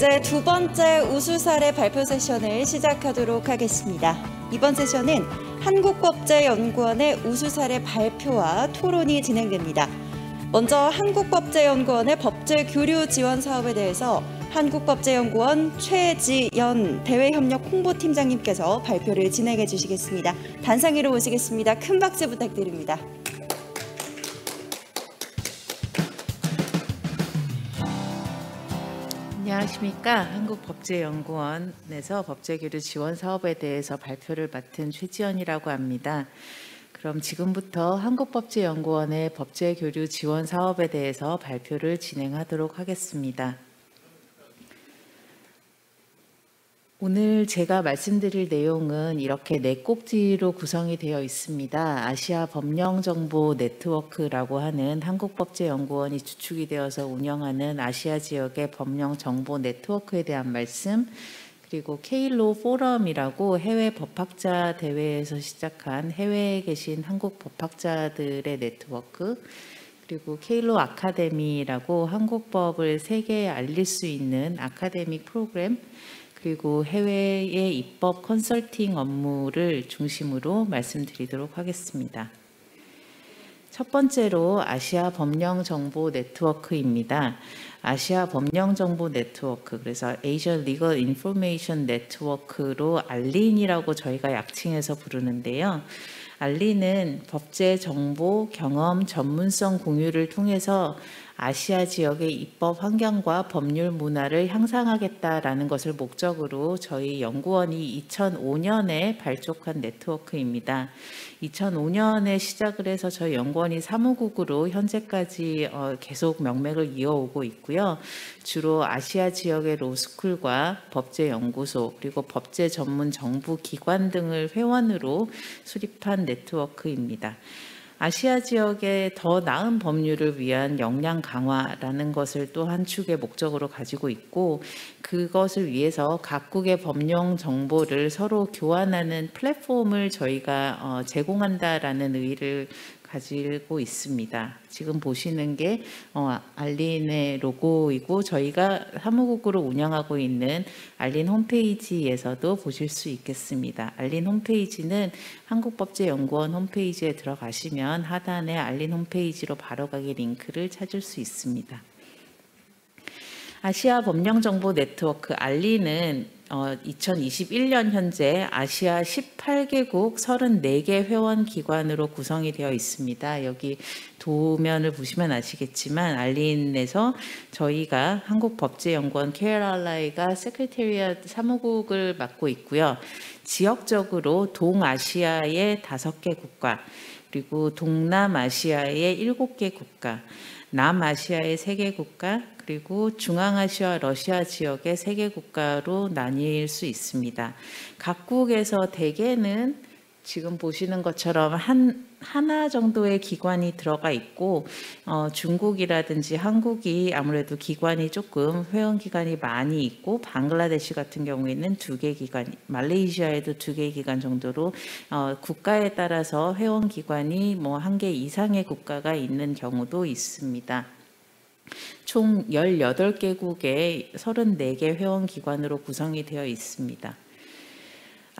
네, 이제 두 번째 우수 사례 발표 세션을 시작하도록 하겠습니다. 이번 세션은 한국법제연구원의 우수 사례 발표와 토론이 진행됩니다. 먼저 한국법제연구원의 법제 교류 지원 사업에 대해서 한국법제연구원 최지연 대외협력 홍보팀장님께서 발표를 진행해 주시겠습니다. 단상위로 모시겠습니다. 큰 박수 부탁드립니다. 안녕하십니까. 한국법제연구원에서 법제교류 지원 사업에 대해서 발표를 맡은 최지연이라고 합니다. 그럼 지금부터 한국법제연구원의 법제교류 지원 사업에 대해서 발표를 진행하도록 하겠습니다. 오늘 제가 말씀드릴 내용은 이렇게 네 꼭지로 구성이 되어 있습니다. 아시아 법령정보 네트워크라고 하는 한국법제연구원이 주축이 되어서 운영하는 아시아 지역의 법령정보 네트워크에 대한 말씀, 그리고 케일로 포럼이라고 해외 법학자 대회에서 시작한 해외에 계신 한국 법학자들의 네트워크, 그리고 케일로 아카데미라고 한국법을 세계에 알릴 수 있는 아카데믹 프로그램, 그리고 해외의 입법 컨설팅 업무를 중심으로 말씀드리도록 하겠습니다. 첫 번째로 아시아 법령 정보 네트워크입니다. 아시아 법령 정보 네트워크 그래서 Asia Legal Information Network로 알린이라고 저희가 약칭해서 부르는데요. 알린은 법제 정보 경험 전문성 공유를 통해서 아시아 지역의 입법 환경과 법률 문화를 향상하겠다라는 것을 목적으로 저희 연구원이 2005년에 발족한 네트워크입니다. 2005년에 시작을 해서 저희 연구원이 사무국으로 현재까지 어, 계속 명맥을 이어오고 있고요. 주로 아시아 지역의 로스쿨과 법제연구소 그리고 법제 전문 정부 기관 등을 회원으로 수립한 네트워크입니다. 아시아 지역의 더 나은 법률을 위한 역량 강화라는 것을 또 한 축의 목적으로 가지고 있고 그것을 위해서 각국의 법령 정보를 서로 교환하는 플랫폼을 저희가 어, 제공한다라는 의의를 가지고 있습니다. 지금 보시는 게 어, 알린의 로고이고 저희가 사무국으로 운영하고 있는 알린 홈페이지에서도 보실 수 있겠습니다. 알린 홈페이지는 한국법제연구원 홈페이지에 들어가시면 하단에 알린 홈페이지로 바로가기 링크를 찾을 수 있습니다. 아시아 법령정보 네트워크 알리는 어, 2021년 현재 아시아 18개국 34개 회원 기관으로 구성이 되어 있습니다. 여기 도면을 보시면 아시겠지만 알린에서 저희가 한국법제연구원 케어랄라이가 세크리테리아 사무국을 맡고 있고요. 지역적으로 동아시아의 5개 국가 그리고 동남아시아의 7개 국가 남아시아의 3개 국가, 그리고 중앙아시아, 러시아 지역의 세 개 국가로 나뉠 수 있습니다. 각국에서 대개는 지금 보시는 것처럼 한 하나 정도의 기관이 들어가 있고 어, 중국이라든지 한국이 아무래도 기관이 조금 회원 기관이 많이 있고 방글라데시 같은 경우에는 두 개 기관, 말레이시아에도 두 개 기관 정도로 어, 국가에 따라서 회원 기관이 뭐 한 개 이상의 국가가 있는 경우도 있습니다. 총 18개국의 34개 회원 기관으로 구성이 되어 있습니다.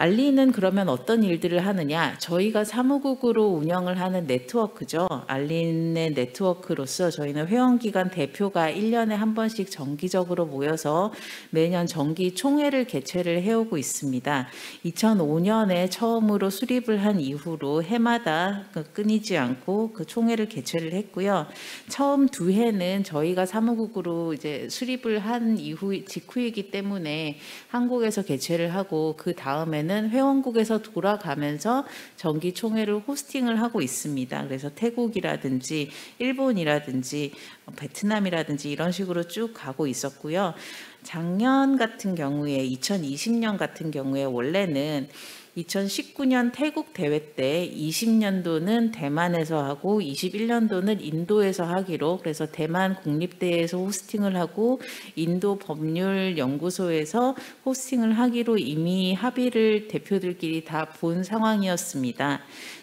알리는 그러면 어떤 일들을 하느냐? 저희가 사무국으로 운영을 하는 네트워크죠. 알린의 네트워크로서 저희는 회원기관 대표가 1년에 한 번씩 정기적으로 모여서 매년 정기 총회를 개최를 해오고 있습니다. 2005년에 처음으로 수립을 한 이후로 해마다 그 끊이지 않고 그 총회를 개최를 했고요. 처음 두 해는 저희가 사무국으로 이제 수립을 한 이후 직후이기 때문에 한국에서 개최를 하고 그 다음에는 경우에는 회원국에서 돌아가면서 정기 총회를 호스팅을 하고 있습니다. 그래서 태국이라든지 일본이라든지 베트남이라든지 이런 식으로 쭉 가고 있었고요. 작년 같은 경우에 2020년 같은 경우에 원래는 2019년 태국 대회 때 20년도는 대만에서 하고 21년도는 인도에서 하기로 그래서 대만 국립대에서 호스팅을 하고 인도 법률 연구소에서 호스팅을 하기로 이미 합의를 대표들끼리 다 본 상황이었습니다.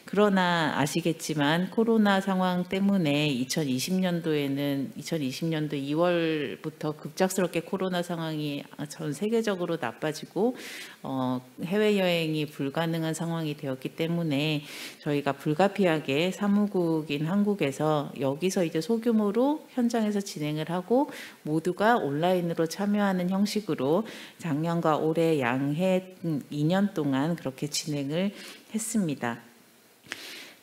그러나 아시겠지만 코로나 상황 때문에 2020년도에는 2020년도 2월부터 급작스럽게 코로나 상황이 전 세계적으로 나빠지고 어, 해외 여행이 불가능한 상황이 되었기 때문에 저희가 불가피하게 사무국인 한국에서 여기서 이제 소규모로 현장에서 진행을 하고 모두가 온라인으로 참여하는 형식으로 작년과 올해 양해 2년 동안 그렇게 진행을 했습니다.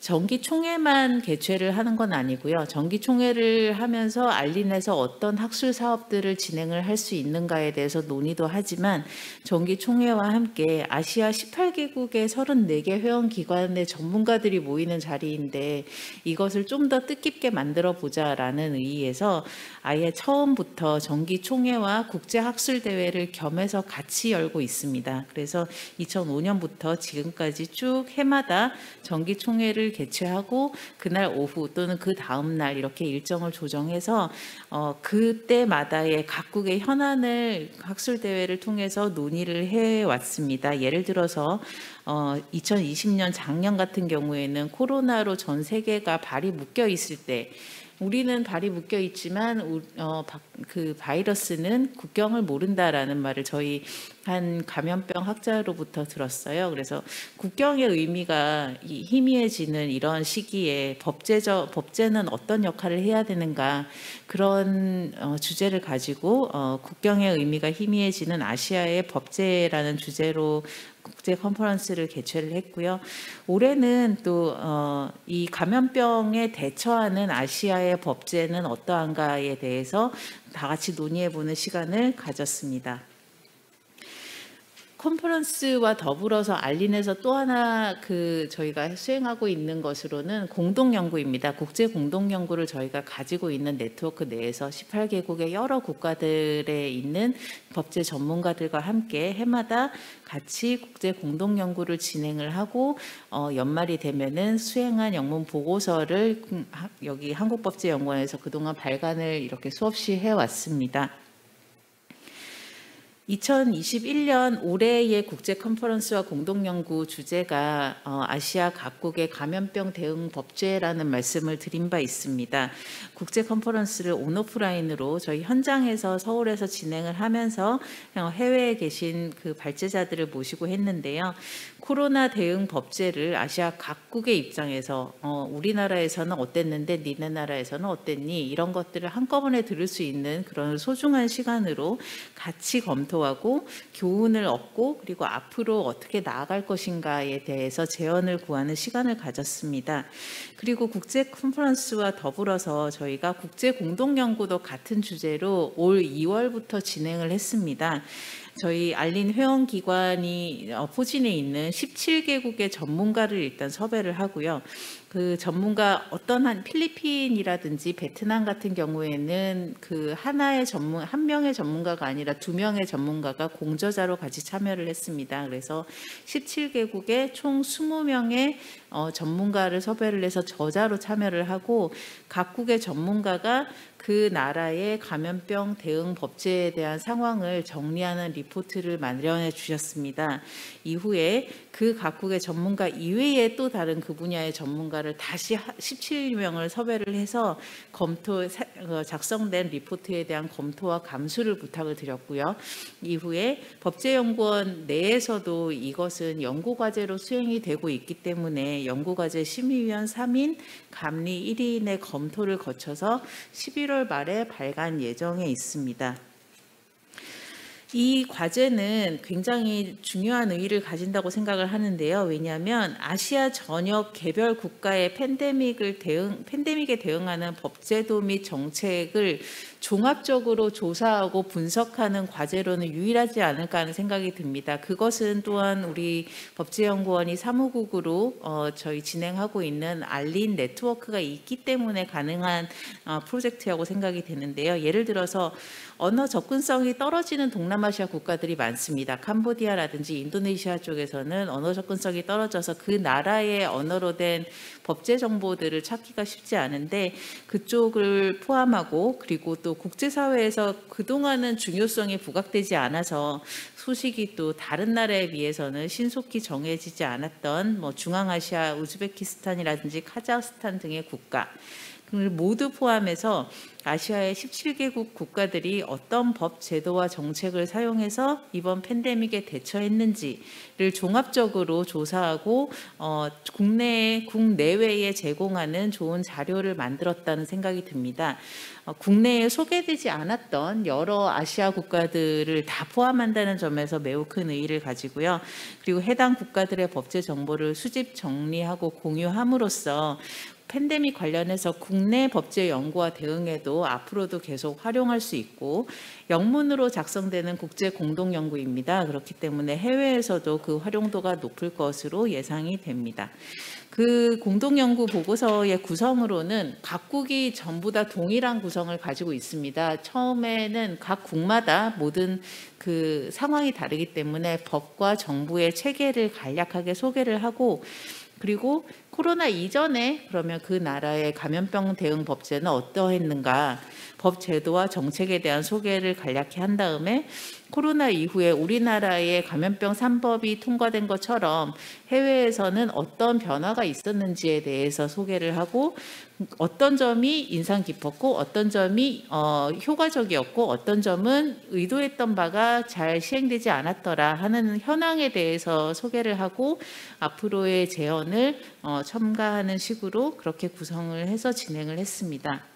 정기총회만 개최를 하는 건 아니고요. 정기총회를 하면서 알린에서 어떤 학술 사업들을 진행을 할 수 있는가에 대해서 논의도 하지만 정기총회와 함께 아시아 18개국의 34개 회원 기관의 전문가들이 모이는 자리인데 이것을 좀 더 뜻깊게 만들어 보자라는 의의에서 아예 처음부터 정기총회와 국제학술대회를 겸해서 같이 열고 있습니다. 그래서 2005년부터 지금까지 쭉 해마다 정기총회를 개최하고 그날 오후 또는 그 다음 날 이렇게 일정을 조정해서 어, 그때마다의 각국의 현안을 학술 대회를 통해서 논의를 해 왔습니다. 예를 들어서 어, 2020년 작년 같은 경우에는 코로나로 전 세계가 발이 묶여 있을 때 우리는 발이 묶여 있지만 우- 어, 바- 그 바이러스는 국경을 모른다라는 말을 저희 한 감염병 학자로부터 들었어요. 그래서 국경의 의미가 이- 희미해지는 이런 시기에 법제적 법제는 어떤 역할을 해야 되는가 그런 어, 주제를 가지고 어, 국경의 의미가 희미해지는 아시아의 법제라는 주제로 국제 컨퍼런스를 개최를 했고요. 올해는 또 어, 이 감염병에 대처하는 아시아의 법제는 어떠한가에 대해서 다 같이 논의해보는 시간을 가졌습니다. 컨퍼런스와 더불어서 알린에서 또 하나 그 저희가 수행하고 있는 것으로는 공동 연구입니다. 국제 공동 연구를 저희가 가지고 있는 네트워크 내에서 18개국의 여러 국가들에 있는 법제 전문가들과 함께 해마다 같이 국제 공동 연구를 진행을 하고 어, 연말이 되면은 수행한 영문 보고서를 음, 하- 여기 한국법제연구원에서 그동안 발간을 이렇게 수없이 해 왔습니다. 2021년 올해의 국제 컨퍼런스와 공동 연구 주제가 어, 아시아 각국의 감염병 대응 법제라는 말씀을 드린 바 있습니다. 국제 컨퍼런스를 온오프라인으로 저희 현장에서 서울에서 진행을 하면서 어, 해외에 계신 그 발제자들을 모시고 했는데요. 코로나 대응 법제를 아시아 각국의 입장에서 어, 우리나라에서는 어땠는데 니네 나라에서는 어땠니 이런 것들을 한꺼번에 들을 수 있는 그런 소중한 시간으로 같이 검토 하고 교훈을 얻고 그리고 앞으로 어떻게 나아갈 것인가에 대해서 제언을 구하는 시간을 가졌습니다. 그리고 국제 컨퍼런스와 더불어서 저희가 국제 공동 연구도 같은 주제로 올 2월부터 진행을 했습니다. 저희 알린 회원 기관이 어, 포진에 있는 17개국의 전문가를 일단 섭외를 하고요. 그 전문가 어떤 한 필리핀이라든지 베트남 같은 경우에는 그 하나의 전문 한 명의 전문가가 아니라 두 명의 전문가가 공저자로 같이 참여를 했습니다. 그래서 17개국의 총 20명의 어, 전문가를 섭외를 해서 저자로 참여를 하고 각국의 전문가가 그 나라의 감염병 대응 법제에 대한 상황을 정리하는 리포트를 마련해 주셨습니다. 이후에 그 각국의 전문가 이외에 또 다른 그 분야의 전문가를 다시 17명을 섭외를 해서 검토 사- 어, 작성된 리포트에 대한 검토와 감수를 부탁을 드렸고요. 이후에 법제연구원 내에서도 이것은 연구 과제로 수행이 되고 있기 때문에 연구 과제 심의위원 3인, 감리 1인의 검토를 거쳐서 11월 말에 발간 예정에 있습니다. 이 과제는 굉장히 중요한 의의를 가진다고 생각을 하는데요. 왜냐하면 아시아 전역 개별 국가의 팬데믹을 대응 팬데믹에 대응하는 법제도 및 정책을 종합적으로 조사하고 분석하는 과제로는 유일하지 않을까 하는 생각이 듭니다. 그것은 또한 우리 법제연구원이 사무국으로 어, 저희 진행하고 있는 알린 네트워크가 있기 때문에 가능한 어, 프로젝트라고 생각이 되는데요. 예를 들어서 언어 접근성이 떨어지는 동남 동남아시아 국가들이 많습니다. 캄보디아라든지 인도네시아 쪽에서는 언어 접근성이 떨어져서 그 나라의 언어로 된 법제 정보들을 찾기가 쉽지 않은데 그쪽을 포함하고 그리고 또 국제사회에서 그동안은 중요성이 부각되지 않아서 소식이 또 다른 나라에 비해서는 신속히 정해지지 않았던 뭐 중앙아시아 우즈베키스탄이라든지 카자흐스탄 등의 국가 을 모두 포함해서 아시아의 17개국 국가들이 어떤 법 제도와 정책을 사용해서 이번 팬데믹에 대처했는지를 종합적으로 조사하고 어, 국내 국내외에 제공하는 좋은 자료를 만들었다는 생각이 듭니다. 어, 국내에 소개되지 않았던 여러 아시아 국가들을 다 포함한다는 점에서 매우 큰 의의를 가지고요. 그리고 해당 국가들의 법제 정보를 수집 정리하고 공유함으로써 팬데믹 관련해서 국내 법제 연구와 대응에도 앞으로도 계속 활용할 수 있고 영문으로 작성되는 국제 공동 연구입니다. 그렇기 때문에 해외에서도 그 활용도가 높을 것으로 예상이 됩니다. 그 공동 연구 보고서의 구성으로는 각국이 전부 다 동일한 구성을 가지고 있습니다. 처음에는 각 국마다 모든 그 상황이 다르기 때문에 법과 정부의 체계를 간략하게 소개를 하고 그리고 코로나 이전에 그러면 그 나라의 감염병 대응 법제는 어떠했는가 법 제도와 정책에 대한 소개를 간략히 한 다음에 코로나 이후에 우리나라의 감염병 3법이 통과된 것처럼 해외에서는 어떤 변화가 있었는지에 대해서 소개를 하고 어떤 점이 인상 깊었고 어떤 점이 어, 효과적이었고 어떤 점은 의도했던 바가 잘 시행되지 않았더라 하는 현황에 대해서 소개를 하고 앞으로의 재현을 어, 첨가하는 식으로 그렇게 구성을 해서 진행을 했습니다.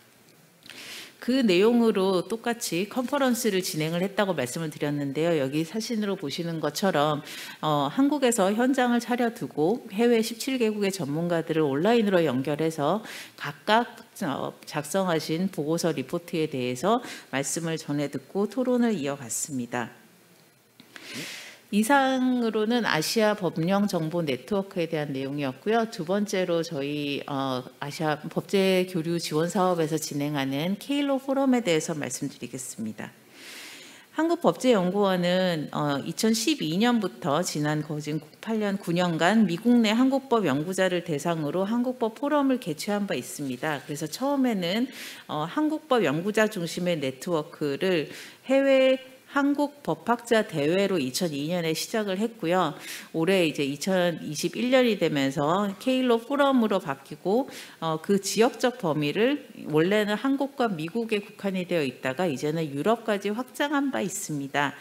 그 내용으로 똑같이 컨퍼런스를 진행을 했다고 말씀을 드렸는데요. 여기 사진으로 보시는 것처럼 어, 한국에서 현장을 차려두고 해외 17개국의 전문가들을 온라인으로 연결해서 각각 어, 작성하신 보고서 리포트에 대해서 말씀을 전해 듣고 토론을 이어갔습니다. 이상으로는 아시아 법령 정보 네트워크에 대한 내용이었고요. 두 번째로 저희 어, 아시아 법제 교류 지원 사업에서 진행하는 케일로 포럼에 대해서 말씀드리겠습니다. 한국법제연구원은 어, 2012년부터 지난 거진 8년 9년간 미국 내 한국법 연구자를 대상으로 한국법 포럼을 개최한 바 있습니다. 그래서 처음에는 어, 한국법 연구자 중심의 네트워크를 해외 한국 법학자 대회로 2002년에 시작을 했고요. 올해 이제 2021년이 되면서 케일로 포럼으로 바뀌고 어, 그 지역적 범위를 원래는 한국과 미국에 국한이 되어 있다가 이제는 유럽까지 확장한 바 있습니다.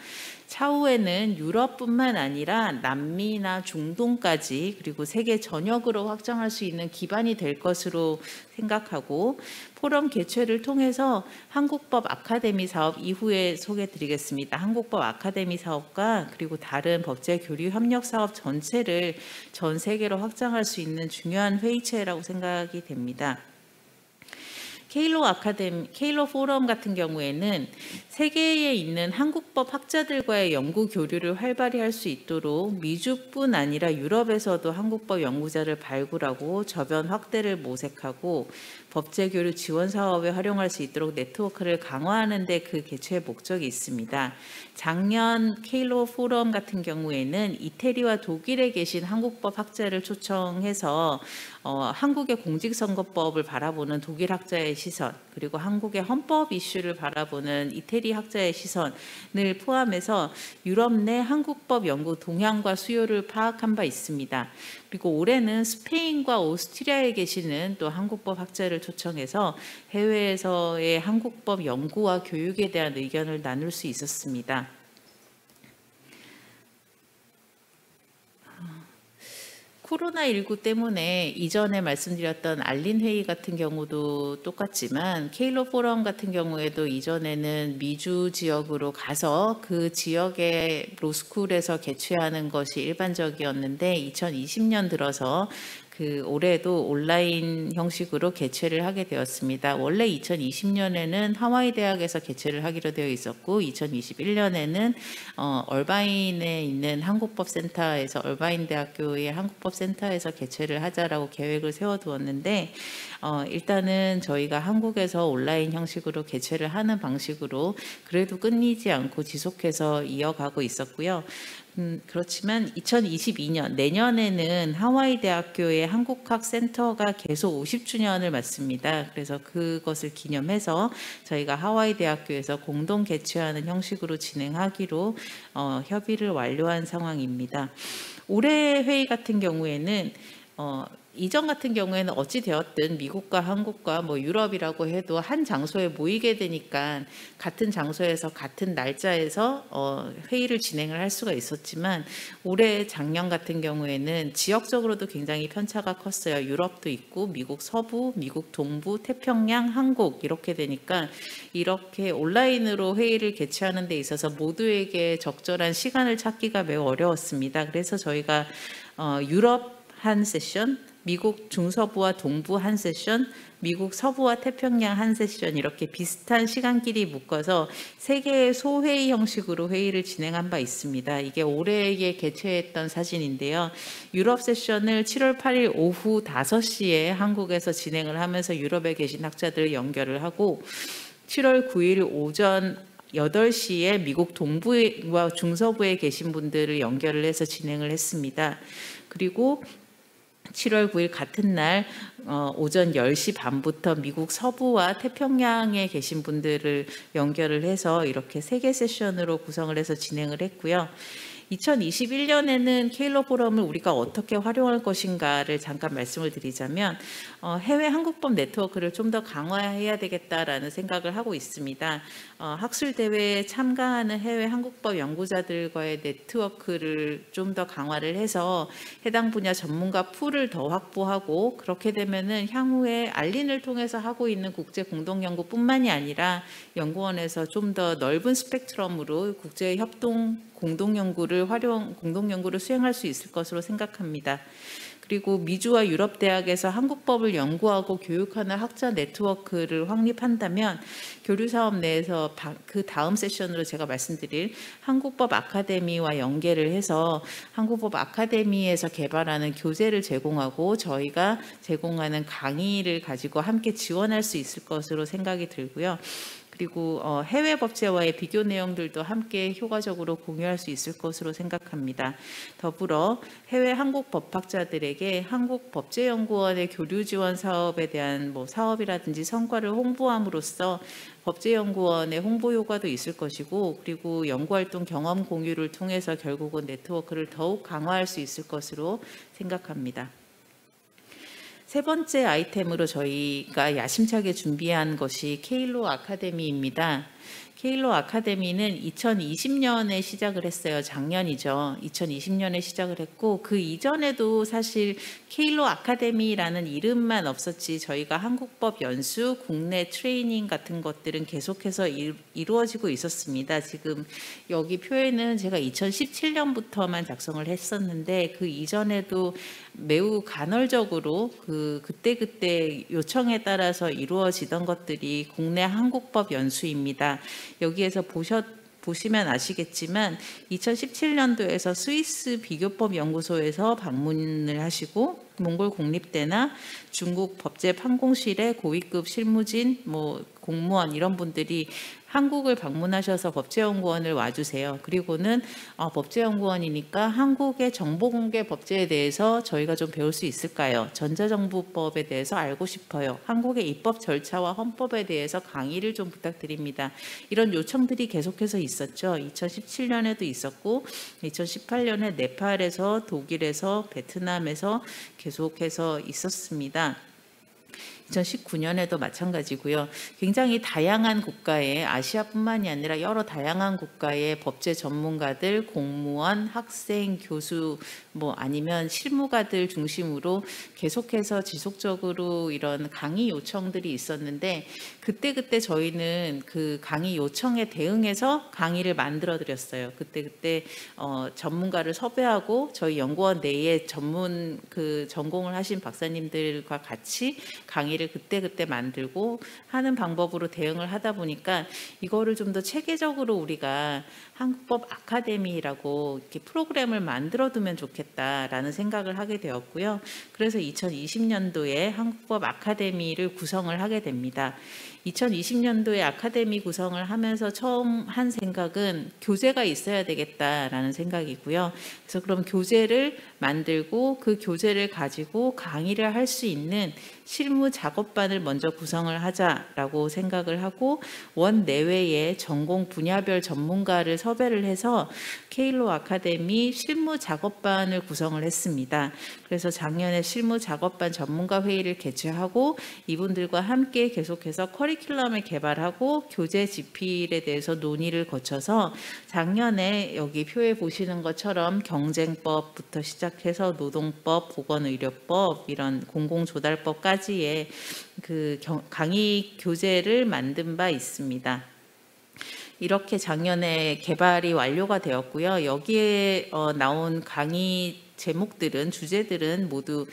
차후에는 유럽뿐만 아니라 남미나 중동까지 그리고 세계 전역으로 확장할 수 있는 기반이 될 것으로 생각하고 포럼 개최를 통해서 한국법 아카데미 사업 이후에 소개드리겠습니다. 한국법 아카데미 사업과 그리고 다른 법제 교류 협력 사업 전체를 전 세계로 확장할 수 있는 중요한 회의체라고 생각이 됩니다. 케일로 아카데미, 케일로 포럼 같은 경우에는 세계에 있는 한국법 학자들과의 연구 교류를 활발히 할 수 있도록 미주뿐 아니라 유럽에서도 한국법 연구자를 발굴하고 저변 확대를 모색하고 법제 교류 지원 사업에 활용할 수 있도록 네트워크를 강화하는 데 그 개최 목적이 있습니다. 작년 케일로 포럼 같은 경우에는 이태리와 독일에 계신 한국법 학자를 초청해서 어, 한국의 공직선거법을 바라보는 독일 학자의 시선 그리고 한국의 헌법 이슈를 바라보는 이태리 학자의 시선을 포함해서 유럽 내 한국법 연구 동향과 수요를 파악한 바 있습니다. 그리고 올해는 스페인과 오스트리아에 계시는 또 한국법 학자를 초청해서 해외에서의 한국법 연구와 교육에 대한 의견을 나눌 수 있었습니다. 코로나19 때문에 이전에 말씀드렸던 알린 회의 같은 경우도 똑같지만 케일로 포럼 같은 경우에도 이전에는 미주 지역으로 가서 그 지역의 로스쿨에서 개최하는 것이 일반적이었는데 2020년 들어서 그 올해도 온라인 형식으로 개최를 하게 되었습니다. 원래 2020년에는 하와이 대학에서 개최를 하기로 되어 있었고 2021년에는 어, 얼바인에 있는 한국법센터에서 얼바인 대학교의 한국법센터에서 개최를 하자라고 계획을 세워두었는데 어, 일단은 저희가 한국에서 온라인 형식으로 개최를 하는 방식으로 그래도 끊이지 않고 지속해서 이어가고 있었고요. 음, 그렇지만 2022년 내년에는 하와이 대학교의 한국학 센터가 계속 50주년을 맞습니다. 그래서 그것을 기념해서 저희가 하와이 대학교에서 공동 개최하는 형식으로 진행하기로 어, 협의를 완료한 상황입니다. 올해 회의 같은 경우에는 어, 이전 같은 경우에는 어찌 되었든 미국과 한국과 뭐 유럽이라고 해도 한 장소에 모이게 되니까 같은 장소에서 같은 날짜에서 어, 회의를 진행을 할 수가 있었지만 올해 작년 같은 경우에는 지역적으로도 굉장히 편차가 컸어요. 유럽도 있고 미국 서부, 미국 동부, 태평양, 한국 이렇게 되니까 이렇게 온라인으로 회의를 개최하는 데 있어서 모두에게 적절한 시간을 찾기가 매우 어려웠습니다. 그래서 저희가 어, 유럽 한 세션, 미국 중서부와 동부 한 세션, 미국 서부와 태평양 한 세션 이렇게 비슷한 시간끼리 묶어서 세 개의 소회의 형식으로 회의를 진행한 바 있습니다. 이게 올해에 개최했던 사진인데요. 유럽 세션을 7월 8일 오후 5시에 한국에서 진행을 하면서 유럽에 계신 학자들 연결을 하고 7월 9일 오전 8시에 미국 동부와 중서부에 계신 분들을 연결을 해서 진행을 했습니다. 그리고 7월 9일 같은 날 어, 오전 10시 반부터 미국 서부와 태평양에 계신 분들을 연결을 해서 이렇게 세 개 세션으로 구성을 해서 진행을 했고요. 2021년에는 케일러 포럼을 우리가 어떻게 활용할 것인가를 잠깐 말씀을 드리자면 어, 해외 한국법 네트워크를 좀 더 강화해야 되겠다라는 생각을 하고 있습니다. 어, 학술 대회에 참가하는 해외 한국법 연구자들과의 네트워크를 좀 더 강화를 해서 해당 분야 전문가 풀을 더 확보하고 그렇게 되면은 향후에 알린을 통해서 하고 있는 국제 공동 연구뿐만이 아니라 연구원에서 좀 더 넓은 스펙트럼으로 국제 협동 공동 연구를 활용 공동 연구를 수행할 수 있을 것으로 생각합니다. 그리고 미주와 유럽 대학에서 한국법을 연구하고 교육하는 학자 네트워크를 확립한다면 교류 사업 내에서 그 다음 세션으로 제가 말씀드릴 한국법 아카데미와 연계를 해서 한국법 아카데미에서 개발하는 교재를 제공하고 저희가 제공하는 강의를 가지고 함께 지원할 수 있을 것으로 생각이 들고요. 그리고 어, 해외 법제와의 비교 내용들도 함께 효과적으로 공유할 수 있을 것으로 생각합니다. 더불어 해외 한국 법학자들에게 한국 법제연구원의 교류 지원 사업에 대한 뭐 사업이라든지 성과를 홍보함으로써 법제연구원의 홍보 효과도 있을 것이고 그리고 연구활동 경험 공유를 통해서 결국은 네트워크를 더욱 강화할 수 있을 것으로 생각합니다. 세 번째 아이템으로 저희가 야심차게 준비한 것이 케일로 아카데미입니다. 케일로 아카데미는 2020년에 시작을 했어요. 작년이죠. 2020년에 시작을 했고 그 이전에도 사실 케일로 아카데미라는 이름만 없었지 저희가 한국법 연수, 국내 트레이닝 같은 것들은 계속해서 일, 이루어지고 있었습니다. 지금 여기 표에는 제가 2017년부터만 작성을 했었는데 그 이전에도 매우 간헐적으로 그 그때 그때 요청에 따라서 이루어지던 것들이 국내 한국법 연수입니다. 여기에서 보셨 보시면 아시겠지만 2017년도에서 스위스 비교법 연구소에서 방문을 하시고 몽골 국립대나 중국 법제 판공실의 고위급 실무진 뭐 공무원 이런 분들이 한국을 방문하셔서 법제연구원을 와주세요. 그리고는 어, 법제연구원이니까 한국의 정보공개 법제에 대해서 저희가 좀 배울 수 있을까요? 전자정보법에 대해서 알고 싶어요. 한국의 입법 절차와 헌법에 대해서 강의를 좀 부탁드립니다. 이런 요청들이 계속해서 있었죠. 2017년에도 있었고 2018년에 네팔에서 독일에서 베트남에서 계속 해서 있었습니다. 2019년에도 마찬가지고요. 굉장히 다양한 국가의 아시아뿐만이 아니라 여러 다양한 국가의 법제 전문가들, 공무원, 학생, 교수 뭐 아니면 실무가들 중심으로 계속해서 지속적으로 이런 강의 요청들이 있었는데 그때 그때 저희는 그 강의 요청에 대응해서 강의를 만들어 드렸어요. 그때 그때 어, 전문가를 섭외하고 저희 연구원 내에 전문 그 전공을 하신 박사님들과 같이 강의를 그때 그때 만들고 하는 방법으로 대응을 하다 보니까 이거를 좀 더 체계적으로 우리가 한국법 아카데미라고 이렇게 프로그램을 만들어 두면 좋겠다라는 생각을 하게 되었고요. 그래서 2020년도에 한국법 아카데미를 구성을 하게 됩니다. 2020년도에 아카데미 구성을 하면서 처음 한 생각은 교재가 있어야 되겠다라는 생각이고요. 그래서 그럼 교재를 만들고 그 교재를 가지고 강의를 할 수 있는 실무 작업반을 먼저 구성을 하자라고 생각을 하고 원 내외의 전공 분야별 전문가를 섭외를 해서 케일로 아카데미 실무 작업반을 구성을 했습니다. 그래서 작년에 실무 작업반 전문가 회의를 개최하고 이분들과 함께 계속해서 커리큘럼을 개발하고 교재 집필에 대해서 논의를 거쳐서 작년에 여기 표에 보시는 것처럼 경쟁법부터 시작해서 노동법, 보건의료법 이런 공공조달법까지 의그 경- 강의 교재를 만든 바 있습니다. 이렇게 작년에 개발이 완료가 되었고요. 여기에 어, 나온 강의 제목들은 주제들은 모두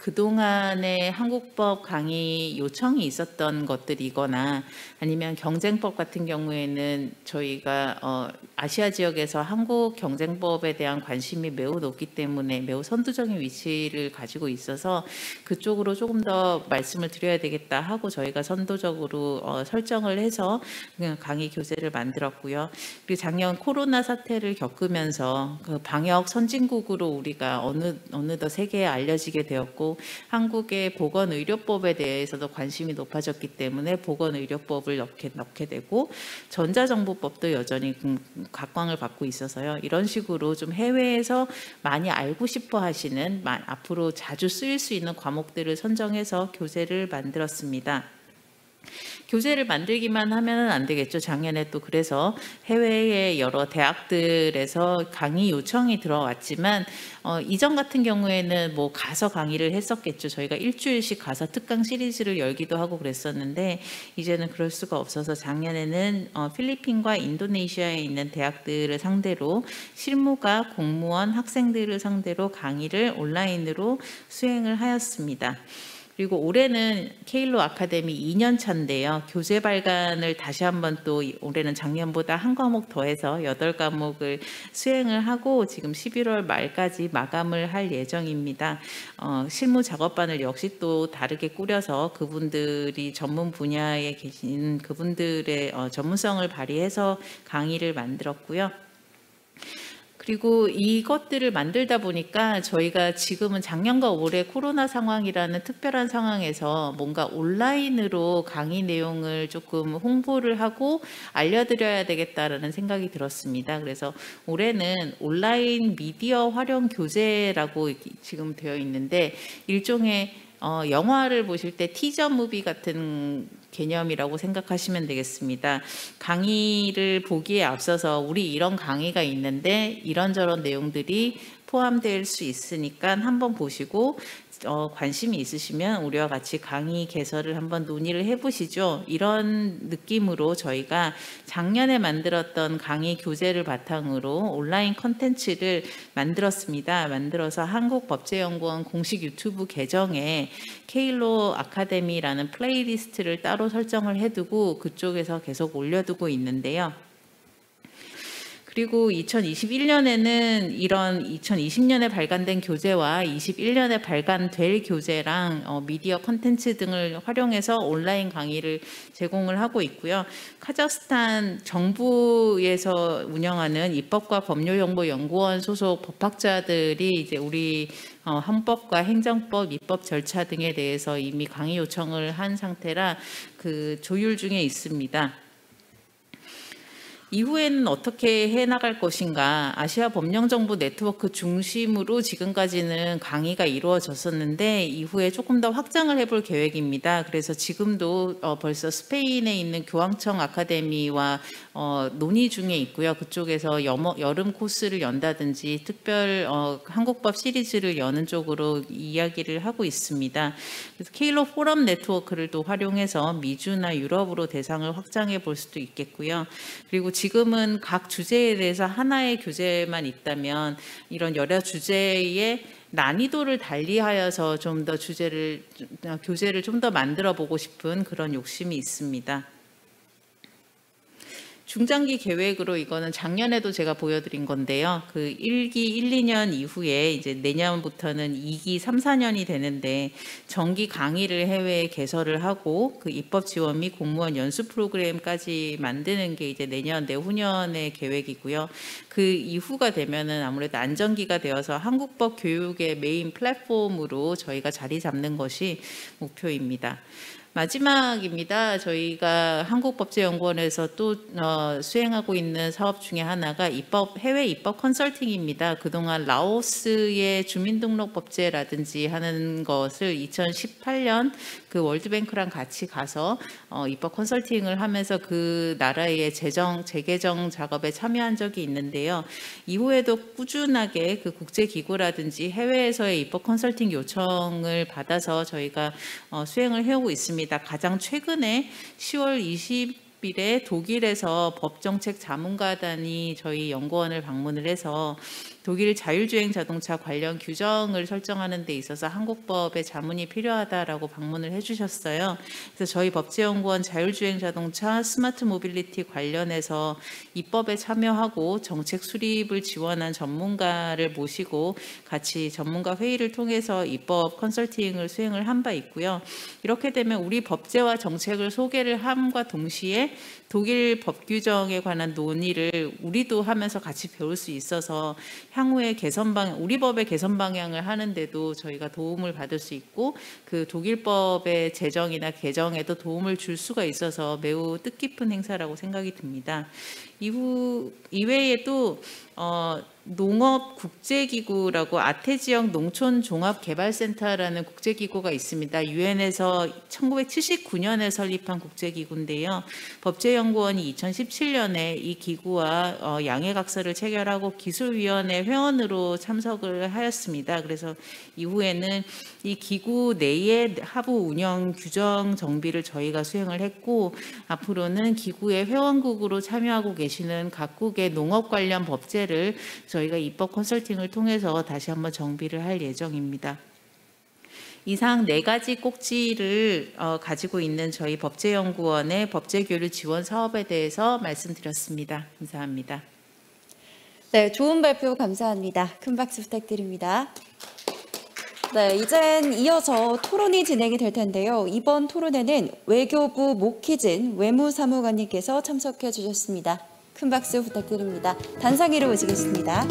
그동안에 한국법 강의 요청이 있었던 것들이거나 아니면 경쟁법 같은 경우에는 저희가 어, 아시아 지역에서 한국 경쟁법에 대한 관심이 매우 높기 때문에 매우 선두적인 위치를 가지고 있어서 그쪽으로 조금 더 말씀을 드려야 되겠다 하고 저희가 선도적으로 어, 설정을 해서 강의 교재를 만들었고요. 그리고 작년 코로나 사태를 겪으면서 그 방역 선진국으로 우리가 어느 어느덧 세계에 알려지게 되었고 한국의 보건의료법에 대해서도 관심이 높아졌기 때문에 보건의료법을 넣게 넣게 되고 전자정보법도 여전히 음, 각광을 받고 있어서요. 이런 식으로 좀 해외에서 많이 알고 싶어 하시는 마- 앞으로 자주 쓰일 수 있는 과목들을 선정해서 교재를 만들었습니다. 교재를 만들기만 하면 안 되겠죠. 작년에 또 그래서 해외의 여러 대학들에서 강의 요청이 들어왔지만 어, 이전 같은 경우에는 뭐 가서 강의를 했었겠죠. 저희가 일주일씩 가서 특강 시리즈를 열기도 하고 그랬었는데 이제는 그럴 수가 없어서 작년에는 어, 필리핀과 인도네시아에 있는 대학들을 상대로 실무가 공무원 학생들을 상대로 강의를 온라인으로 수행을 하였습니다. 그리고 올해는 케일로 아카데미 2년 차인데요. 교재 발간을 다시 한번 또 올해는 작년보다 한 과목 더해서 8과목을 수행을 하고 지금 11월 말까지 마감을 할 예정입니다. 어, 실무 작업반을 역시 또 다르게 꾸려서 그분들이 전문 분야에 계신 그분들의 어, 전문성을 발휘해서 강의를 만들었고요. 그리고 이것들을 만들다 보니까 저희가 지금은 작년과 올해 코로나 상황이라는 특별한 상황에서 뭔가 온라인으로 강의 내용을 조금 홍보를 하고 알려드려야 되겠다라는 생각이 들었습니다. 그래서 올해는 온라인 미디어 활용 교재라고 지금 되어 있는데 일종의 어, 영화를 보실 때 티저 무비 같은 개념이라고 생각하시면 되겠습니다. 강의를 보기에 앞서서 우리 이런 강의가 있는데 이런저런 내용들이 포함될 수 있으니까 한번 보시고 어, 관심이 있으시면 우리와 같이 강의 개설을 한번 논의를 해보시죠. 이런 느낌으로 저희가 작년에 만들었던 강의 교재를 바탕으로 온라인 컨텐츠를 만들었습니다. 만들어서 한국법제연구원 공식 유튜브 계정에 K-Law 아카데미라는 playlist를 따로 설정을 해두고 그쪽에서 계속 올려두고 있는데요. 그리고 2021년에는 이런 2020년에 발간된 교재와 21년에 발간될 교재랑 어, 미디어 컨텐츠 등을 활용해서 온라인 강의를 제공을 하고 있고요. 카자흐스탄 정부에서 운영하는 입법과 법률정보연구원 소속 법학자들이 이제 우리 어, 헌법과 행정법, 입법 절차 등에 대해서 이미 강의 요청을 한 상태라 그 조율 중에 있습니다. 이후에는 어떻게 해 나갈 것인가? 아시아 법령정보 네트워크 중심으로 지금까지는 강의가 이루어졌었는데 이후에 조금 더 확장을 해볼 계획입니다. 그래서 지금도 어, 벌써 스페인에 있는 교황청 아카데미와 어, 논의 중에 있고요. 그쪽에서 여머, 여름 코스를 연다든지 특별 어, 한국법 시리즈를 여는 쪽으로 이야기를 하고 있습니다. 그래서 케일로 포럼 네트워크를 또 활용해서 미주나 유럽으로 대상을 확장해 볼 수도 있겠고요. 그리고 지금은 각 주제에 대해서 하나의 교재만 있다면 이런 여러 주제의 난이도를 달리하여서 좀 더 주제를 교재를 좀 더 만들어 보고 싶은 그런 욕심이 있습니다. 중장기 계획으로 이거는 작년에도 제가 보여드린 건데요. 그 1기 1, 2년 이후에 이제 내년부터는 2기 3, 4년이 되는데 정기 강의를 해외에 개설을 하고 그 입법 지원 및 공무원 연수 프로그램까지 만드는 게 이제 내년 내후년의 계획이고요. 그 이후가 되면은 아무래도 안정기가 되어서 한국법 교육의 메인 플랫폼으로 저희가 자리 잡는 것이 목표입니다. 마지막입니다. 저희가 한국법제연구원에서 또 어, 수행하고 있는 사업 중에 하나가 입법 해외 입법 컨설팅입니다. 그동안 라오스의 주민등록법제라든지 하는 것을 2018년 그 월드뱅크랑 같이 가서 어, 입법 컨설팅을 하면서 그 나라의 재정 재개정 작업에 참여한 적이 있는데요. 이후에도 꾸준하게 그 국제기구라든지 해외에서의 입법 컨설팅 요청을 받아서 저희가 어, 수행을 해오고 있습니다. 가장 최근에 10월 20일에 독일에서 법정책 자문가단이 저희 연구원을 방문을 해서 독일 자율주행 자동차 관련 규정을 설정하는 데 있어서 한국법의 자문이 필요하다라고 방문을 해주셨어요. 그래서 저희 법제연구원 자율주행 자동차 smart mobility 관련해서 입법에 참여하고 정책 수립을 지원한 전문가를 모시고 같이 전문가 회의를 통해서 입법 컨설팅을 수행을 한 바 있고요. 이렇게 되면 우리 법제와 정책을 소개를 함과 동시에 독일 법 규정에 관한 논의를 우리도 하면서 같이 배울 수 있어서 향후에 개선 방 우리 법의 개선 방향을 하는데도 저희가 도움을 받을 수 있고 그 독일법의 제정이나 개정에도 도움을 줄 수가 있어서 매우 뜻깊은 행사라고 생각이 듭니다. 이후 이외에도 어, 농업 국제기구라고 아태 지역 농촌 종합 개발센터라는 국제기구가 있습니다. 유엔에서 1979년에 설립한 국제기구인데요. 법제연구원이 2017년에 이 기구와 어, 양해각서를 체결하고 기술위원회 회원으로 참석을 하였습니다. 그래서 이후에는 이 기구 내의 하부 운영 규정 정비를 저희가 수행을 했고 앞으로는 기구의 회원국으로 참여하고 계시는 각국의 농업 관련 법제를 저희 가 입법 컨설팅을 통해서 다시 한번 정비를 할 예정입니다. 이상 네 가지 꼭지를 어, 가지고 있는 저희 법제연구원의 법제교류 지원 사업에 대해서 말씀드렸습니다. 감사합니다. 네, 좋은 발표 감사합니다. 큰 박수 부탁드립니다. 네, 이젠 이어서 토론이 진행이 될 텐데요. 이번 토론에는 외교부 목희진 외무사무관님께서 참석해 주셨습니다. 큰 박수 부탁드립니다. 단상위로 모시겠습니다.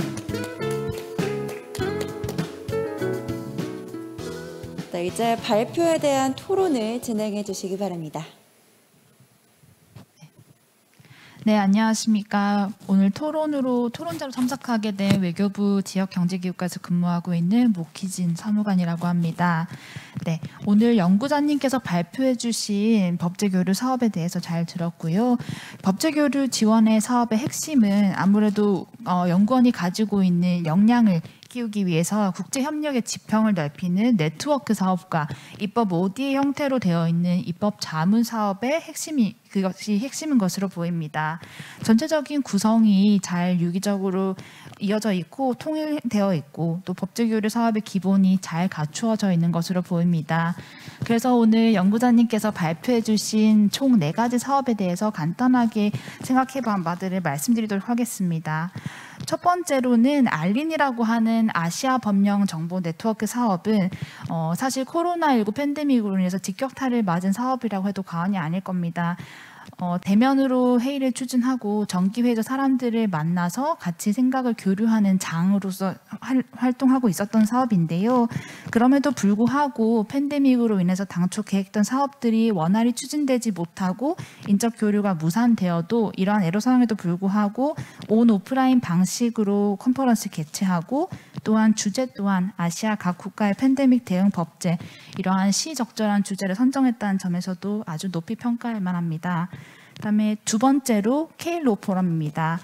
네, 이제 발표에 대한 토론을 진행해 주시기 바랍니다. 네, 안녕하십니까. 오늘 토론으로 토론자로 참석하게 된 외교부 지역경제기획과에서 근무하고 있는 목희진 사무관이라고 합니다. 네, 오늘 연구자님께서 발표해 주신 법제교류 사업에 대해서 잘 들었고요. 법제교류 지원의 사업의 핵심은 아무래도 어, 연구원이 가지고 있는 역량을 키우기 위해서 국제 협력의 지평을 넓히는 네트워크 사업과 입법 ODA 형태로 되어 있는 입법 자문 사업의 핵심이 그것이 핵심인 것으로 보입니다. 전체적인 구성이 잘 유기적으로 이어져 있고 통일되어 있고 또 법제교류 사업의 기본이 잘 갖추어져 있는 것으로 보입니다. 그래서 오늘 연구자님께서 발표해 주신 총 네 가지 사업에 대해서 간단하게 생각해 본 바들을 말씀드리도록 하겠습니다. 첫 번째로는 알린이라고 하는 아시아 법령 정보 네트워크 사업은 어, 사실 코로나19 팬데믹으로 인해서 직격탄을 맞은 사업이라고 해도 과언이 아닐 겁니다. 어, 대면으로 회의를 추진하고 정기회의에서 사람들을 만나서 같이 생각을 교류하는 장으로서 활, 활동하고 있었던 사업인데요. 그럼에도 불구하고 팬데믹으로 인해서 당초 계획했던 사업들이 원활히 추진되지 못하고 인적 교류가 무산되어도 이러한 애로사항에도 불구하고 온 오프라인 방식으로 컨퍼런스 개최하고 또한 주제 또한 아시아 각 국가의 팬데믹 대응 법제 이러한 시적절한 주제를 선정했다는 점에서도 아주 높이 평가할 만합니다. 그다음에 두 번째로 케일로 포럼입니다.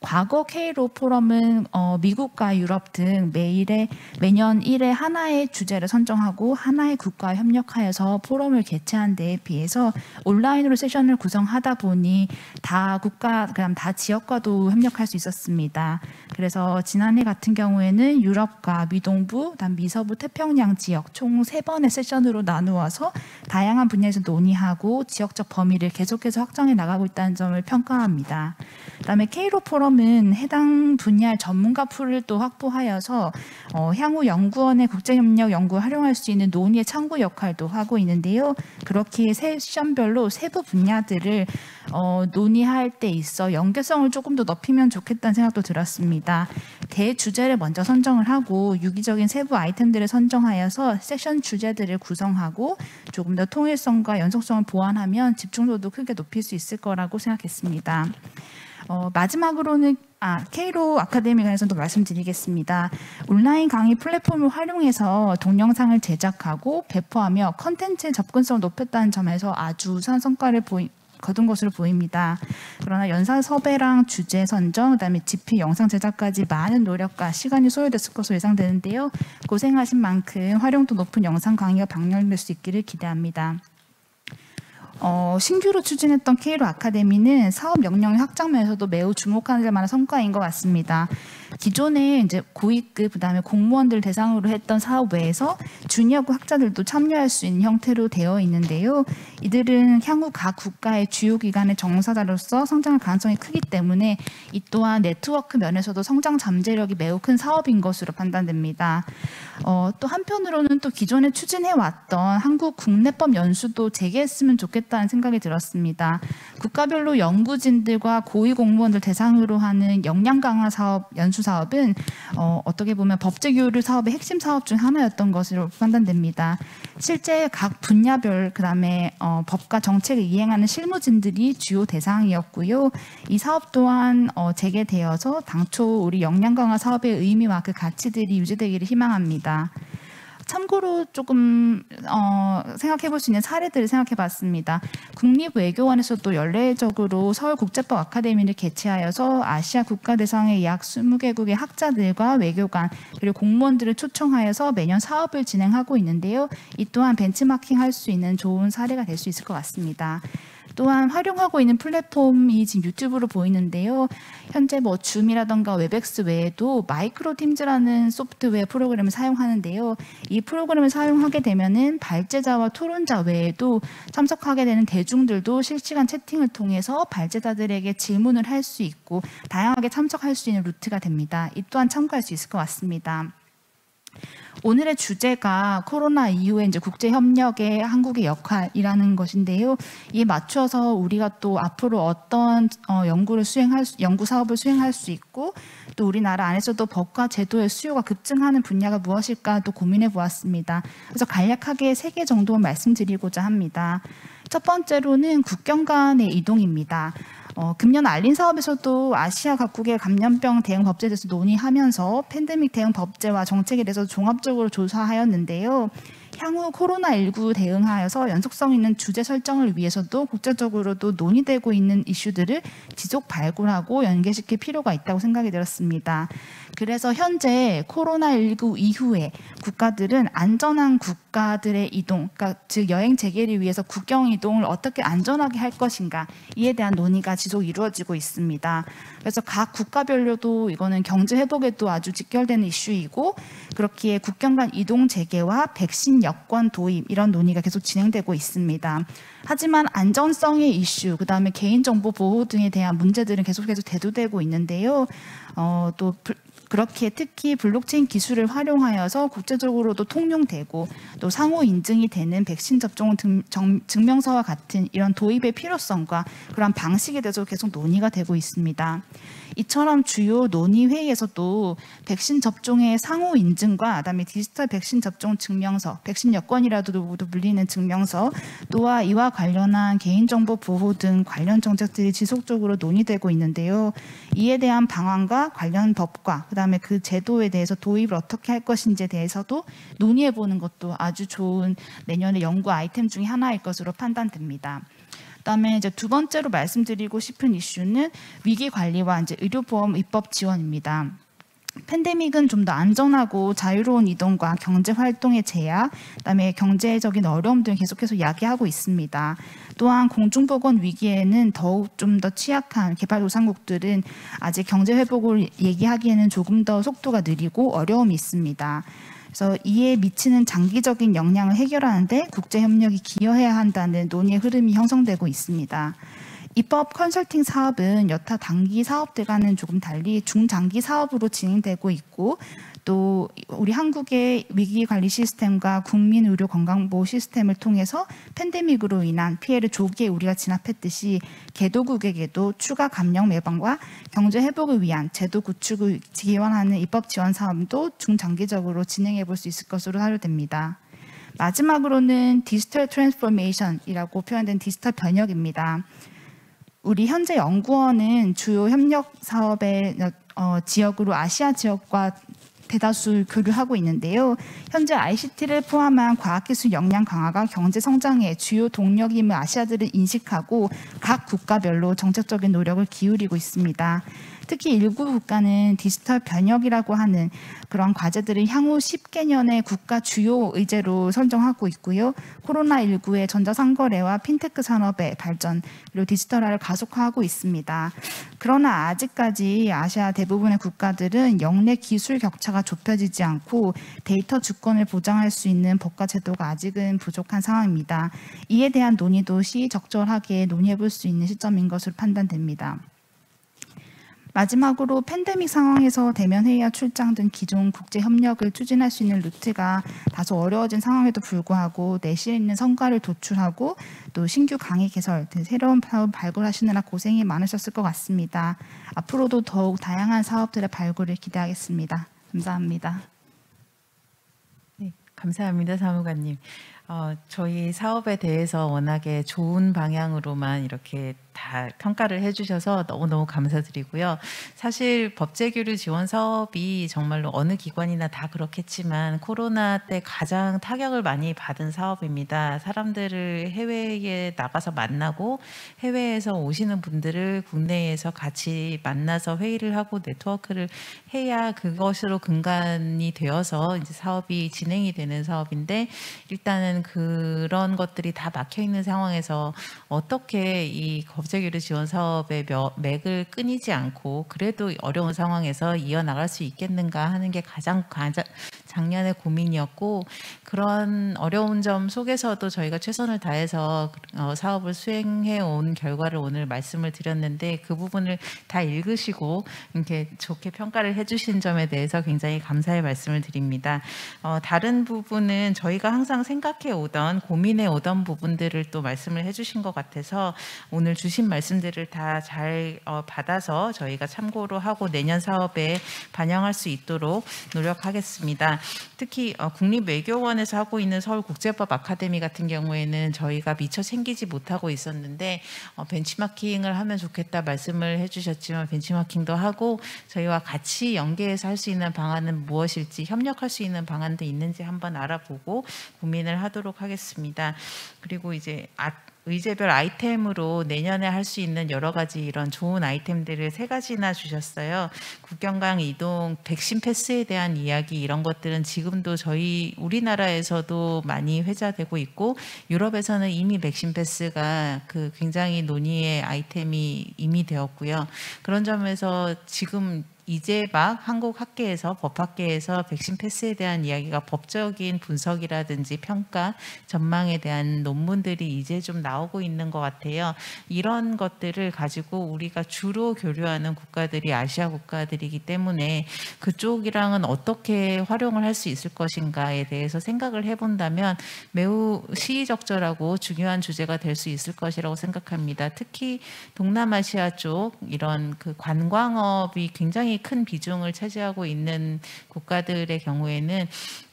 과거 케이로 포럼은 어, 미국과 유럽 등 매일에 매년 1회 하나의 주제를 선정하고 하나의 국가와 협력하여서 포럼을 개최한 데에 비해서 온라인으로 세션을 구성하다 보니 다 국가 그다음 다 지역과도 협력할 수 있었습니다. 그래서 지난해 같은 경우에는 유럽과 미동부, 그다음 미서부 태평양 지역 총 세 번의 세션으로 나누어서 다양한 분야에서 논의하고 지역적 범위를 계속해서 확장해 나가고 있다는 점을 평가합니다. 그다음에 케이로 포럼은 해당 분야의 전문가 풀을 또 확보하여서 어, 향후 연구원의 국제협력 연구에 활용할 수 있는 논의의 창구 역할도 하고 있는데요. 그렇게 세션별로 세부 분야들을 어, 논의할 때 있어 연계성을 조금 더 높이면 좋겠다는 생각도 들었습니다. 대주제를 먼저 선정을 하고 유기적인 세부 아이템들을 선정하여서 세션 주제들을 구성하고 조금 더 통일성과 연속성을 보완하면 집중도도 크게 높일 수 있을 거라고 생각했습니다. 어, 마지막으로는 아, K로 아카데미 관해서도 말씀드리겠습니다. 온라인 강의 플랫폼을 활용해서 동영상을 제작하고 배포하며 컨텐츠의 접근성을 높였다는 점에서 아주 우수한 성과를 보이, 거둔 것으로 보입니다. 그러나 연사 섭외랑 주제 선정, 그다음에 집필 영상 제작까지 많은 노력과 시간이 소요됐을 것으로 예상되는데요. 고생하신 만큼 활용도 높은 영상 강의가 방영될 수 있기를 기대합니다. 어, 신규로 추진했던 K로 아카데미는 사업 역량의 확장 면에서도 매우 주목할 만한 성과인 것 같습니다. 기존에 이제 고위급 그다음에 공무원들 대상으로 했던 사업 외에서 주니어급 학자들도 참여할 수 있는 형태로 되어 있는데요. 이들은 향후 각 국가의 주요 기관의 정사자로서 성장할 가능성이 크기 때문에 이 또한 네트워크 면에서도 성장 잠재력이 매우 큰 사업인 것으로 판단됩니다. 어, 또 한편으로는 또 기존에 추진해 왔던 한국 국내법 연수도 재개했으면 좋겠다는 생각이 들었습니다. 국가별로 연구진들과 고위 공무원들 대상으로 하는 역량 강화 사업 연수 사업은 어, 어떻게 보면 법제 교류 사업의 핵심 사업 중 하나였던 것으로 판단됩니다. 실제 각 분야별 그다음에 어, 법과 정책을 이행하는 실무진들이 주요 대상이었고요. 이 사업 또한 어, 재개되어서 당초 우리 역량 강화 사업의 의미와 그 가치들이 유지되기를 희망합니다. 참고로 조금 어, 생각해 볼 수 있는 사례들을 생각해 봤습니다. 국립외교원에서도 연례적으로 서울국제법 아카데미를 개최하여서 아시아 국가 대상의 약 20개국의 학자들과 외교관 그리고 공무원들을 초청하여서 매년 사업을 진행하고 있는데요. 이 또한 벤치마킹 할 수 있는 좋은 사례가 될 수 있을 것 같습니다. 또한 활용하고 있는 플랫폼이 지금 유튜브로 보이는데요. 현재 뭐 Zoom이라던가 Webex 외에도 Micro Teams라는 소프트웨어 프로그램을 사용하는데요. 이 프로그램을 사용하게 되면은 발제자와 토론자 외에도 참석하게 되는 대중들도 실시간 채팅을 통해서 발제자들에게 질문을 할 수 있고 다양하게 참석할 수 있는 루트가 됩니다. 이 또한 참고할 수 있을 것 같습니다. 오늘의 주제가 코로나 이후에 이제 국제 협력의 한국의 역할이라는 것인데요. 이에 맞춰서 우리가 또 앞으로 어떤 어, 연구를 수행할 수, 연구 사업을 수행할 수 있고 또 우리나라 안에서도 법과 제도의 수요가 급증하는 분야가 무엇일까 또 고민해 보았습니다. 그래서 간략하게 세 개 정도 말씀드리고자 합니다. 첫 번째로는 국경 간의 이동입니다. 어, 금년 알린 사업에서도 아시아 각국의 감염병 대응 법제에 대해서 논의하면서 팬데믹 대응 법제와 정책에 대해서 종합적으로 조사하였는데요. 향후 코로나19 대응하여서 연속성 있는 주제 설정을 위해서도 국제적으로도 논의되고 있는 이슈들을 지속 발굴하고 연계시킬 필요가 있다고 생각이 들었습니다. 그래서 현재 코로나19 이후에 국가들은 안전한 국가들의 이동, 그러니까 즉 여행 재개를 위해서 국경 이동을 어떻게 안전하게 할 것인가 이에 대한 논의가 지속 이루어지고 있습니다. 그래서 각 국가별로도 이거는 경제 회복에도 아주 직결되는 이슈이고 그렇기에 국경 간 이동 재개와 백신 여권 도입 이런 논의가 계속 진행되고 있습니다. 하지만 안전성의 이슈, 그다음에 개인정보 보호 등에 대한 문제들은 계속해서 대두되고 있는데요. 어, 또 그렇게 특히 블록체인 기술을 활용하여서 국제적으로도 통용되고 또 상호 인증이 되는 백신 접종 등- 정- 증명서와 같은 이런 도입의 필요성과 그런 방식에 대해서 계속 논의가 되고 있습니다. 이처럼 주요 논의 회의에서도 백신 접종의 상호 인증과 그다음에 디지털 백신 접종 증명서, 백신 여권이라도 불리는 증명서, 또한 이와 관련한 개인정보 보호 등 관련 정책들이 지속적으로 논의되고 있는데요. 이에 대한 방안과 관련 법과 그다음에 그 제도에 대해서 도입을 어떻게 할 것인지에 대해서도 논의해 보는 것도 아주 좋은 내년의 연구 아이템 중에 하나일 것으로 판단됩니다. 그다음에 이제 두 번째로 말씀드리고 싶은 이슈는 위기 관리와 이제 의료보험 입법 지원입니다. 팬데믹은 좀 더 안전하고 자유로운 이동과 경제 활동의 제약, 그다음에 경제적인 어려움 등 계속해서 야기하고 있습니다. 또한 공중보건 위기에는 더욱 좀 더 취약한 개발도상국들은 아직 경제 회복을 얘기하기에는 조금 더 속도가 느리고 어려움이 있습니다. 그래서 이에 미치는 장기적인 영향을 해결하는데 국제 협력이 기여해야 한다는 논의의 흐름이 형성되고 있습니다. 입법 컨설팅 사업은 여타 단기 사업들과는 조금 달리 중장기 사업으로 진행되고 있고 또 우리 한국의 위기 관리 시스템과 국민 의료 건강보호 시스템을 통해서 팬데믹으로 인한 피해를 조기에 우리가 진압했듯이 개도국에게도 추가 감염 예방과 경제 회복을 위한 제도 구축을 지원하는 입법 지원 사업도 중장기적으로 진행해 볼 수 있을 것으로 사료됩니다. 마지막으로는 digital transformation이라고 표현된 디지털 변혁입니다. 우리 현재 연구원은 주요 협력 사업의 어, 지역으로 아시아 지역과 대다수 교류하고 있는데요. 현재 ICT를 포함한 과학기술 역량 강화가 경제 성장의 주요 동력임을 아시아들은 인식하고 각 국가별로 정책적인 노력을 기울이고 있습니다. 특히 일부 국가는 디지털 변혁이라고 하는 그런 과제들을 향후 10개년의 국가 주요 의제로 선정하고 있고요. 코로나19의 전자상거래와 핀테크 산업의 발전 그리고 디지털화를 가속화하고 있습니다. 그러나 아직까지 아시아 대부분의 국가들은 영내 기술 격차가 좁혀지지 않고 데이터 주권을 보장할 수 있는 법과 제도가 아직은 부족한 상황입니다. 이에 대한 논의도 시 적절하게 논의해 볼 수 있는 시점인 것으로 판단됩니다. 마지막으로 팬데믹 상황에서 대면 회의와 출장 등 기존 국제 협력을 추진할 수 있는 루트가 다소 어려워진 상황에도 불구하고 내실 있는 성과를 도출하고 또 신규 강의 개설 등 새로운 사업 발굴하시느라 고생이 많으셨을 것 같습니다. 앞으로도 더욱 다양한 사업들의 발굴을 기대하겠습니다. 감사합니다. 네, 감사합니다, 사무관님. 어, 저희 사업에 대해서 워낙에 좋은 방향으로만 이렇게 다 평가를 해주셔서 너무너무 감사드리고요. 사실 법제교류 지원 사업이 정말로 어느 기관이나 다 그렇겠지만 코로나 때 가장 타격을 많이 받은 사업입니다. 사람들을 해외에 나가서 만나고 해외에서 오시는 분들을 국내에서 같이 만나서 회의를 하고 네트워크를 해야 그것으로 근간이 되어서 이제 사업이 진행이 되는 사업인데 일단은 그런 것들이 다 막혀 있는 상황에서 어떻게 이 법제교류 지원 사업의 며- 맥을 끊이지 않고 그래도 어려운 상황에서 이어나갈 수 있겠는가 하는 게 가장 가장 작년의 고민이었고 그런 어려운 점 속에서도 저희가 최선을 다해서 어, 사업을 수행해 온 결과를 오늘 말씀을 드렸는데 그 부분을 다 읽으시고 이렇게 좋게 평가를 해주신 점에 대해서 굉장히 감사의 말씀을 드립니다. 어, 다른 부분은 저희가 항상 생각해 오던 고민해 오던 부분들을 또 말씀을 해주신 것 같아서 오늘 주신 말씀들을 다 잘 받아서 저희가 참고로 하고 내년 사업에 반영할 수 있도록 노력하겠습니다. 특히 어, 국립외교원 에서 하고 있는 서울국제법 아카데미 같은 경우에는 저희가 미처 챙기지 못하고 있었는데 어, 벤치마킹을 하면 좋겠다 말씀을 해주셨지만 벤치마킹도 하고 저희와 같이 연계해서 할 수 있는 방안은 무엇일지 협력할 수 있는 방안도 있는지 한번 알아보고 고민을 하도록 하겠습니다. 그리고 이제 아, 의제별 아이템으로 내년에 할 수 있는 여러 가지 이런 좋은 아이템들을 세 가지나 주셨어요. 국경강 이동, 백신 패스에 대한 이야기 이런 것들은 지금도 저희 우리나라에서도 많이 회자되고 있고 유럽에서는 이미 백신 패스가 그 굉장히 논의의 아이템이 이미 되었고요. 그런 점에서 지금 이제 막 한국 학계에서 법학계에서 백신 패스에 대한 이야기가 법적인 분석이라든지 평가 전망에 대한 논문들이 이제 좀 나오고 있는 것 같아요. 이런 것들을 가지고 우리가 주로 교류하는 국가들이 아시아 국가들이기 때문에 그쪽이랑은 어떻게 활용을 할 수 있을 것인가에 대해서 생각을 해본다면 매우 시의적절하고 중요한 주제가 될 수 있을 것이라고 생각합니다. 특히 동남아시아 쪽 이런 그 관광업이 굉장 히 큰 비중을 차지하고 있는 국가들의 경우에는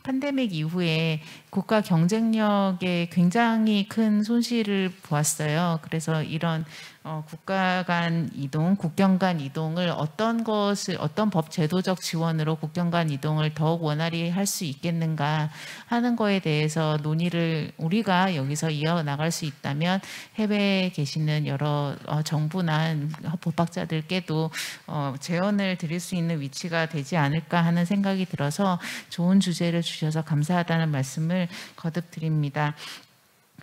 팬데믹 이후에 국가 경쟁력에 굉장히 큰 손실을 보았어요. 그래서 이런 어, 국가 간 이동, 국경 간 이동을 어떤 것을 어떤 법 제도적 지원으로 국경 간 이동을 더욱 원활히 할 수 있겠는가 하는 거에 대해서 논의를 우리가 여기서 이어 나갈 수 있다면 해외에 계시는 여러 어, 정부나 법학자들께도 어, 제언을 드릴 수 있는 위치가 되지 않을까 하는 생각이 들어서 좋은 주제를 주셔서 감사하다는 말씀을 거듭 드립니다.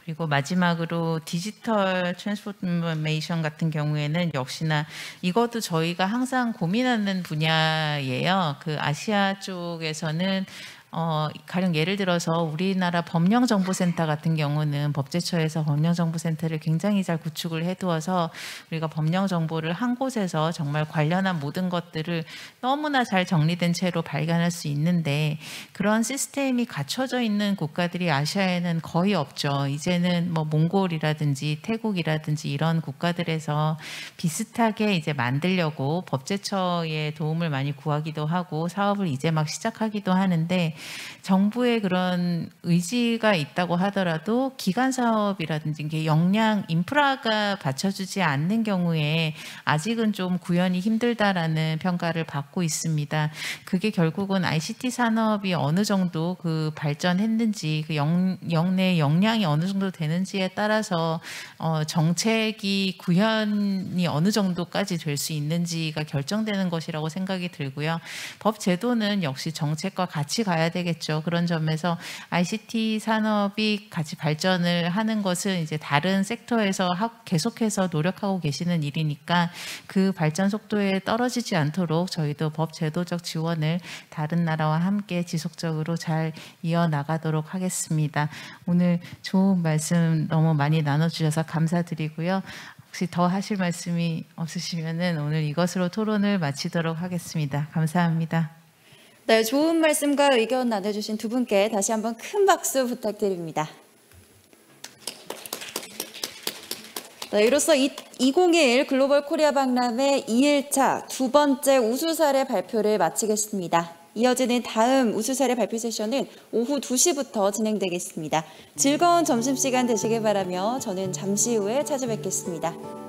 그리고 마지막으로 digital transformation 같은 경우에는 역시나 이것도 저희가 항상 고민하는 분야예요. 그 아시아 쪽에서는 어, 가령 예를 들어서 우리나라 법령정보센터 같은 경우는 법제처에서 법령정보센터를 굉장히 잘 구축을 해두어서 우리가 법령정보를 한 곳에서 정말 관련한 모든 것들을 너무나 잘 정리된 채로 발견할 수 있는데 그런 시스템이 갖춰져 있는 국가들이 아시아에는 거의 없죠. 이제는 뭐 몽골이라든지 태국이라든지 이런 국가들에서 비슷하게 이제 만들려고 법제처의 도움을 많이 구하기도 하고 사업을 이제 막 시작하기도 하는데 정부의 그런 의지가 있다고 하더라도 기간 사업이라든지 이게 역량 인프라가 받쳐주지 않는 경우에 아직은 좀 구현이 힘들다라는 평가를 받고 있습니다. 그게 결국은 ICT 산업이 어느 정도 그 발전했는지 그 영, 영내 역량이 어느 정도 되는지에 따라서 어, 정책이 구현이 어느 정도까지 될 수 있는지가 결정되는 것이라고 생각이 들고요. 법 제도는 역시 정책과 같이 가야 되겠죠. 그런 점에서 ICT 산업이 같이 발전을 하는 것은 이제 다른 섹터에서 계속해서 노력하고 계시는 일이니까 그 발전 속도에 떨어지지 않도록 저희도 법 제도적 지원을 다른 나라와 함께 지속적으로 잘 이어 나가도록 하겠습니다. 오늘 좋은 말씀 너무 많이 나눠주셔서 감사드리고요. 혹시 더 하실 말씀이 없으시면은 오늘 이것으로 토론을 마치도록 하겠습니다. 감사합니다. 네, 좋은 말씀과 의견 나눠주신 두 분께 다시 한번 큰 박수 부탁드립니다. 네, 이로써 2021 글로벌 코리아 박람회 2일차 두 번째 우수 사례 발표를 마치겠습니다. 이어지는 다음 우수 사례 발표 세션은 오후 2시부터 진행되겠습니다. 즐거운 점심시간 되시길 바라며 저는 잠시 후에 찾아뵙겠습니다.